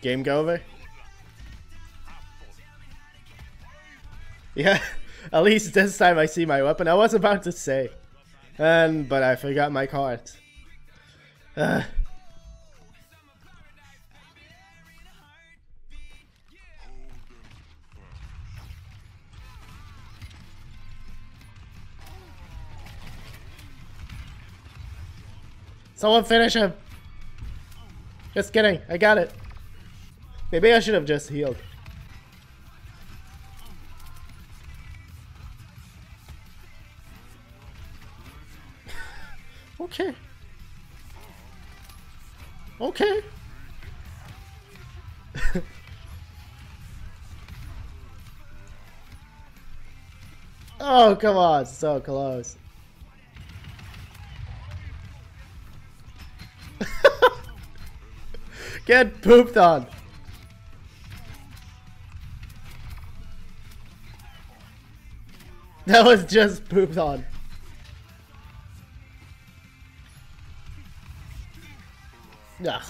Game go over? Yeah, at least this time I see my weapon. I was about to say. And, but I forgot my cards. Uh. Someone finish him! Just kidding, I got it. Maybe I should have just healed. okay. Okay. oh, come on, so close. Get pooped on. That was just pooped on. Ugh.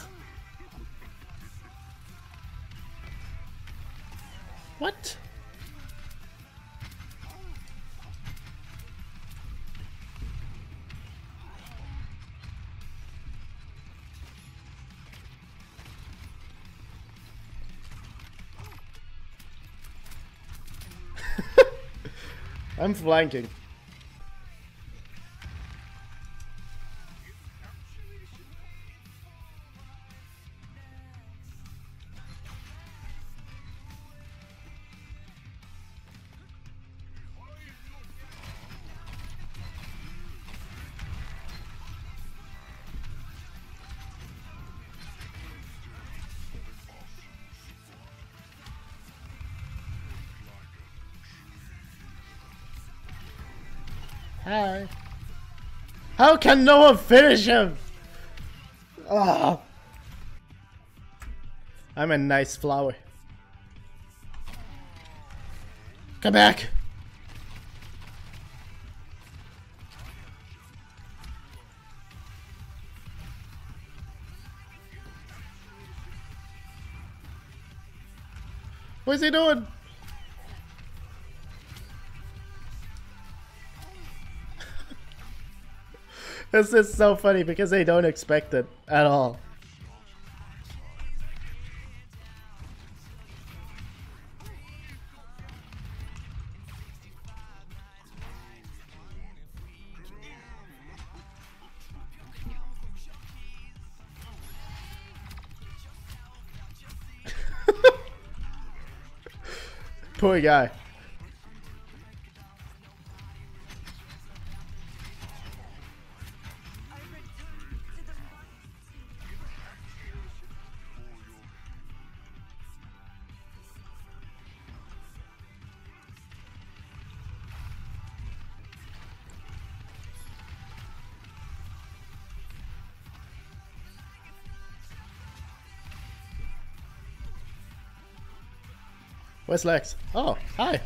What? I'm flanking. Hi. How can no one finish him? Oh. I'm a nice flower. Come back. What's he doing? This is so funny because they don't expect it at all. Poor guy. Where's Lex? Oh, hi.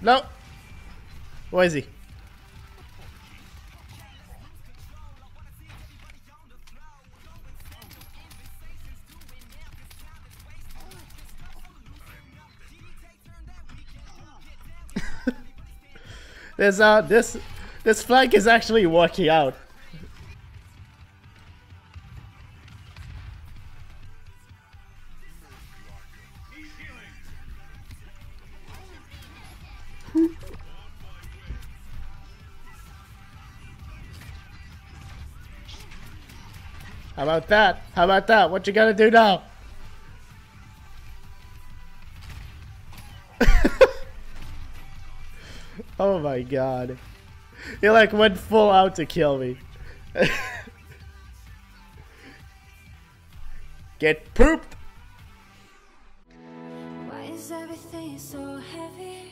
No. Where is he? There's uh this this flank is actually working out. How about that? How about that? What you gotta do now? oh my god. He like went full out to kill me. Get pooped! Why is everything so heavy?